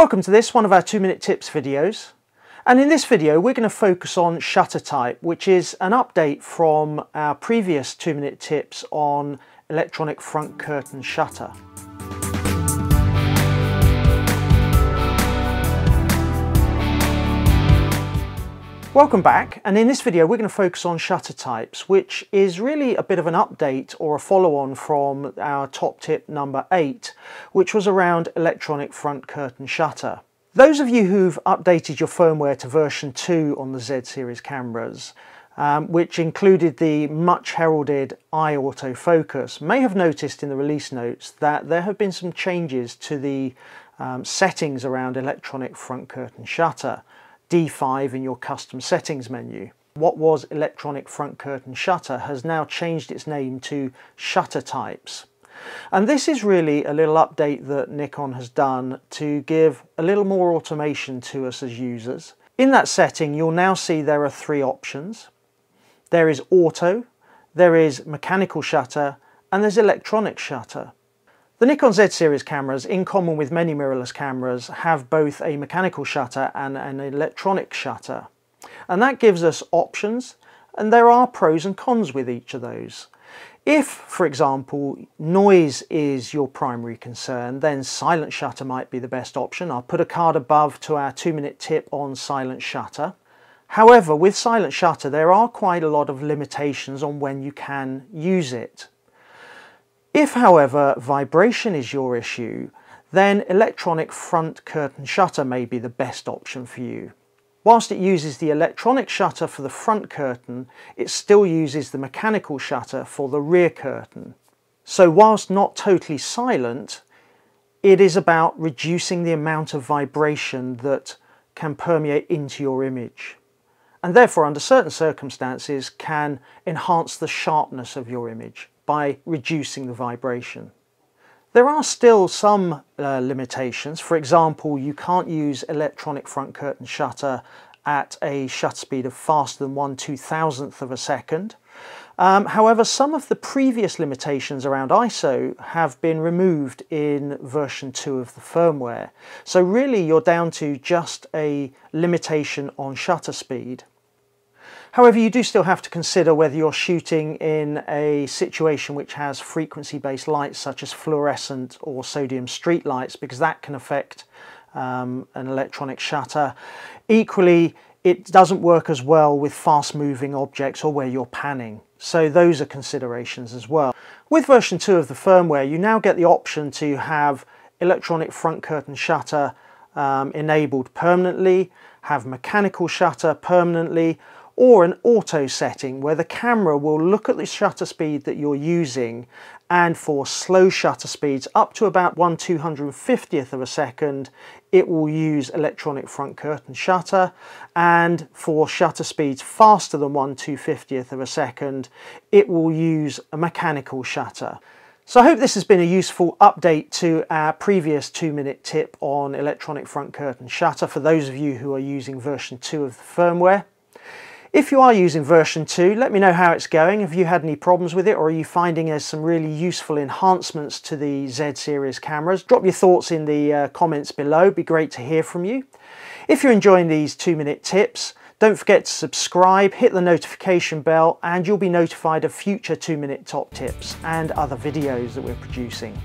Welcome to this, one of our 2 minute tips videos. And in this video we're going to focus on shutter type, which is an update from our previous 2 minute tips on electronic front curtain shutter. Welcome back and in this video we're going to focus on shutter types which is really a bit of an update or a follow-on from our top tip number 8 which was around electronic front curtain shutter. Those of you who've updated your firmware to version 2 on the Z series cameras um, which included the much heralded eye autofocus may have noticed in the release notes that there have been some changes to the um, settings around electronic front curtain shutter. D5 in your custom settings menu. What was electronic front curtain shutter has now changed its name to shutter types. And this is really a little update that Nikon has done to give a little more automation to us as users. In that setting, you'll now see there are three options. There is auto, there is mechanical shutter, and there's electronic shutter. The Nikon Z series cameras, in common with many mirrorless cameras, have both a mechanical shutter and an electronic shutter. And that gives us options, and there are pros and cons with each of those. If, for example, noise is your primary concern, then silent shutter might be the best option. I'll put a card above to our two minute tip on silent shutter. However, with silent shutter, there are quite a lot of limitations on when you can use it. If, however, vibration is your issue, then electronic front curtain shutter may be the best option for you. Whilst it uses the electronic shutter for the front curtain, it still uses the mechanical shutter for the rear curtain. So whilst not totally silent, it is about reducing the amount of vibration that can permeate into your image and therefore under certain circumstances can enhance the sharpness of your image by reducing the vibration. There are still some uh, limitations. For example, you can't use electronic front curtain shutter at a shutter speed of faster than 1 2000th of a second. Um, however, some of the previous limitations around ISO have been removed in version 2 of the firmware. So really you're down to just a limitation on shutter speed. However, you do still have to consider whether you're shooting in a situation which has frequency-based lights such as fluorescent or sodium street lights because that can affect um, an electronic shutter. Equally, it doesn't work as well with fast-moving objects or where you're panning. So those are considerations as well. With version 2 of the firmware, you now get the option to have electronic front curtain shutter um, enabled permanently, have mechanical shutter permanently, or an auto setting where the camera will look at the shutter speed that you're using and for slow shutter speeds up to about 1 250th of a second it will use electronic front curtain shutter and for shutter speeds faster than 1 250th of a second it will use a mechanical shutter. So I hope this has been a useful update to our previous two minute tip on electronic front curtain shutter for those of you who are using version 2 of the firmware. If you are using version 2, let me know how it's going. Have you had any problems with it or are you finding there's some really useful enhancements to the Z series cameras? Drop your thoughts in the uh, comments below, It'd be great to hear from you. If you're enjoying these two minute tips, don't forget to subscribe, hit the notification bell and you'll be notified of future two minute top tips and other videos that we're producing.